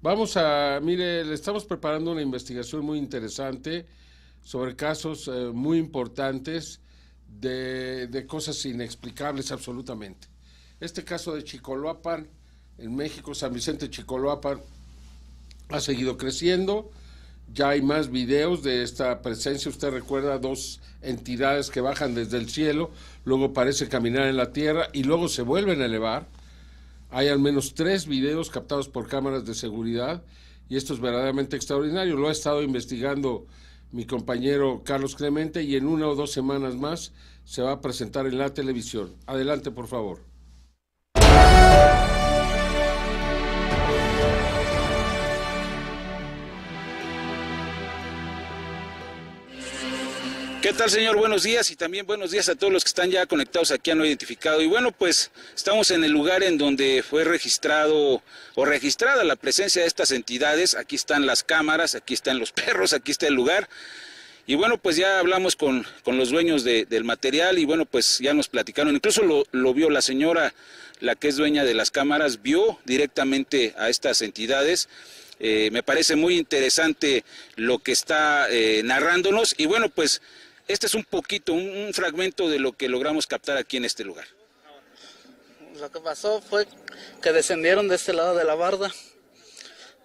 Vamos a, mire, le estamos preparando una investigación muy interesante sobre casos eh, muy importantes de, cosas inexplicables absolutamente. Este caso de Chicoloapan, en México, San Vicente Chicoloapan, ha seguido creciendo. Ya hay más videos de esta presencia. Usted recuerda dos entidades que bajan desde el cielo, luego parece caminar en la tierra y luego se vuelven a elevar. Hay al menos tres videos captados por cámaras de seguridad y esto es verdaderamente extraordinario. Lo ha estado investigando mi compañero Carlos Clemente y en una o dos semanas más se va a presentar en la televisión. Adelante, por favor. ¿Qué tal, señor? Buenos días y también buenos días a todos los que están ya conectados aquí a No Identificado. Y bueno, pues estamos en el lugar en donde fue registrado o registrada la presencia de estas entidades. Aquí están las cámaras, aquí están los perros, aquí está el lugar. Y bueno, pues ya hablamos con, con los dueños del material y bueno, pues ya nos platicaron. Incluso lo, vio la señora, la que es dueña de las cámaras, vio directamente a estas entidades. Eh, me parece muy interesante lo que está eh, narrándonos y bueno, pues este es un poquito, un, fragmento de lo que logramos captar aquí en este lugar. Lo que pasó fue que descendieron de este lado de la barda,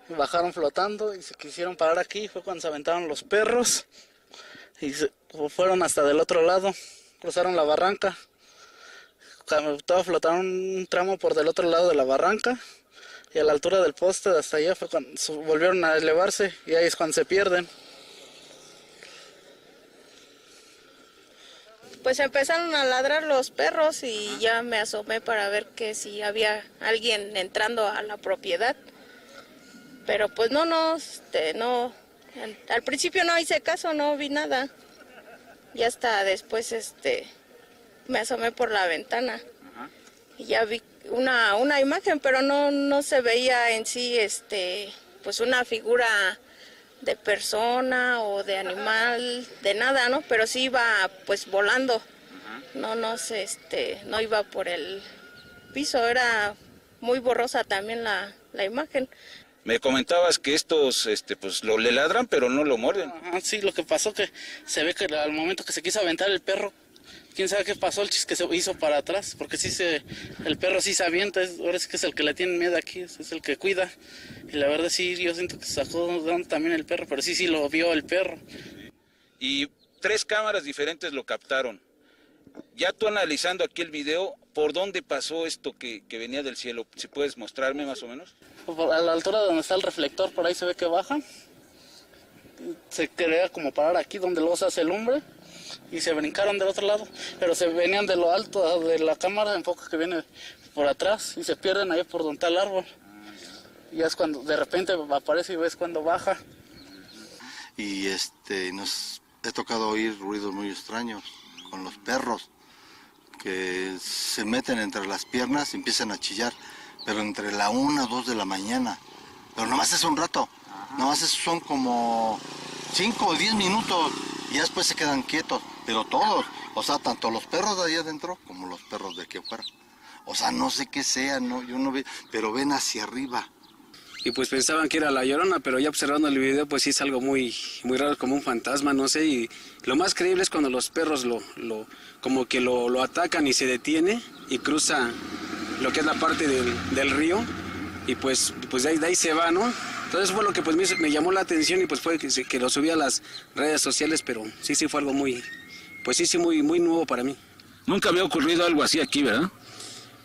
bajaron flotando y se quisieron parar aquí. Fue cuando se aventaron los perros y fueron hasta del otro lado, cruzaron la barranca. Estaba flotaron un tramo por del otro lado de la barranca y a la altura del poste de hasta allá fue cuando volvieron a elevarse y ahí es cuando se pierden. Pues empezaron a ladrar los perros y ya me asomé para ver que si había alguien entrando a la propiedad. Pero pues no, no, este, no, al, principio no hice caso, no vi nada. Ya hasta después, este, me asomé por la ventana y ya vi una, una imagen, pero no, no se veía en sí, este, pues una figura de persona o de animal, de nada, ¿no? Pero sí iba pues volando. No, no sé, este, no iba por el piso, era muy borrosa también la, la imagen. Me comentabas que estos, este, pues lo le ladran, pero no lo muerden. sí, lo que pasó que se ve que al momento que se quiso aventar el perro, quién sabe qué pasó, el chis que se hizo para atrás, porque sí se, el perro sí se avienta, ahora sí que es el que le tiene miedo aquí, es, el que cuida. Y la verdad sí, yo siento que sacó también el perro, pero sí, sí lo vio el perro. Y tres cámaras diferentes lo captaron. Ya tú analizando aquí el video, ¿por dónde pasó esto que, que venía del cielo? Si puedes mostrarme más o menos. A la altura donde está el reflector, por ahí se ve que baja. Se crea como parar aquí donde luego se hace lumbre y se brincaron del otro lado, pero se venían de lo alto de la cámara enfoque que viene por atrás y se pierden ahí por donde está el árbol. Y es cuando de repente aparece y ves cuando baja. Y este nos he tocado oír ruidos muy extraños con los perros que se meten entre las piernas y empiezan a chillar, pero entre la una o dos de la mañana. Pero nomás es un rato, nomás son como cinco o diez minutos y después se quedan quietos, pero todos, o sea, tanto los perros de ahí adentro como los perros de aquí afuera. O sea, no sé qué sea, no, yo no veo, pero ven hacia arriba. Y pues pensaban que era la llorona, pero ya observando el video, pues sí es algo muy, muy raro, como un fantasma, no sé. Y lo más creíble es cuando los perros lo, lo como que lo, lo atacan y se detiene y cruza lo que es la parte del, del río y pues, pues de ahí, de ahí se va, ¿no? Entonces fue lo que pues me, llamó la atención y pues fue que, que, lo subí a las redes sociales, pero sí, sí fue algo muy, pues sí, sí, muy, muy nuevo para mí. Nunca había ocurrido algo así aquí, ¿verdad?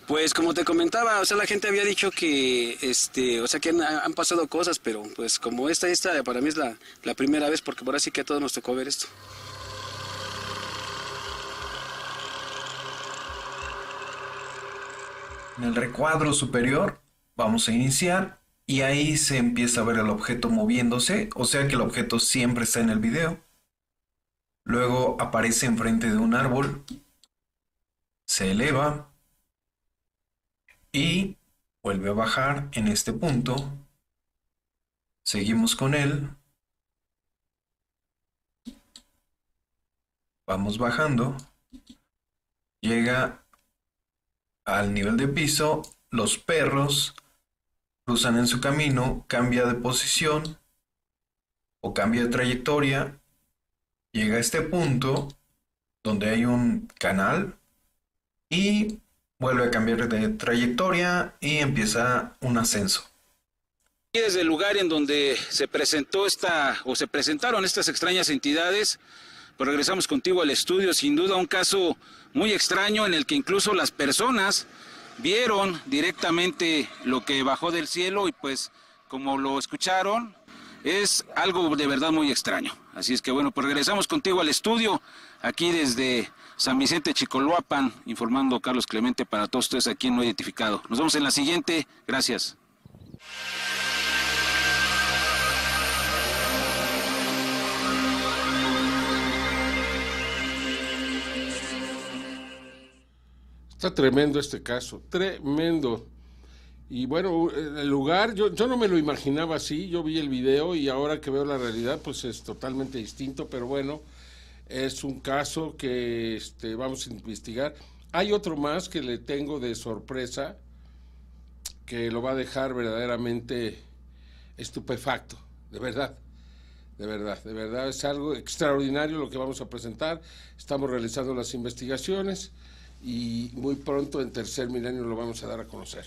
Pues como te comentaba, o sea, la gente había dicho que, este, o sea, que han, pasado cosas, pero pues como esta, esta para mí es la, la primera vez, porque por así que a todos nos tocó ver esto. En el recuadro superior vamos a iniciar y ahí se empieza a ver el objeto moviéndose, o sea que el objeto siempre está en el video. Luego aparece enfrente de un árbol, se eleva y vuelve a bajar en este punto. Seguimos con él. Vamos bajando. Llega al nivel de piso. Los perros cruzan en su camino, cambia de posición o cambia de trayectoria, llega a este punto donde hay un canal y vuelve a cambiar de trayectoria y empieza un ascenso. Y desde el lugar en donde se presentó esta o se presentaron estas extrañas entidades, pues regresamos contigo al estudio, sin duda un caso muy extraño en el que incluso las personas vieron directamente lo que bajó del cielo y pues como lo escucharon, es algo de verdad muy extraño. Así es que bueno, pues regresamos contigo al estudio, aquí desde San Vicente Chicoloapan, informando Carlos Clemente para todos ustedes aquí en No Identificado. Nos vemos en la siguiente, gracias. Está tremendo este caso, tremendo. Y bueno, el lugar, yo, yo no me lo imaginaba así, yo vi el video y ahora que veo la realidad, pues es totalmente distinto, pero bueno, es un caso que este, vamos a investigar. Hay otro más que le tengo de sorpresa, que lo va a dejar verdaderamente estupefacto, de verdad, de verdad, de verdad, es algo extraordinario lo que vamos a presentar. Estamos realizando las investigaciones y muy pronto en tercer milenio lo vamos a dar a conocer.